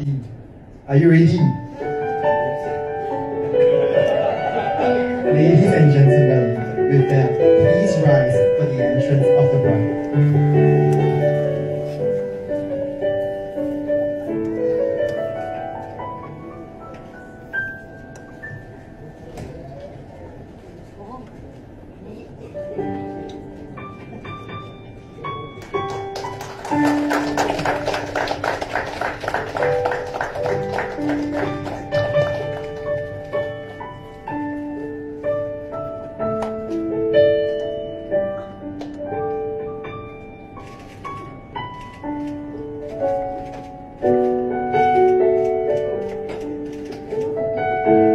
Are you ready? Ladies and gentlemen, with that, please rise for the entrance of the bride. Thank you. Thank you.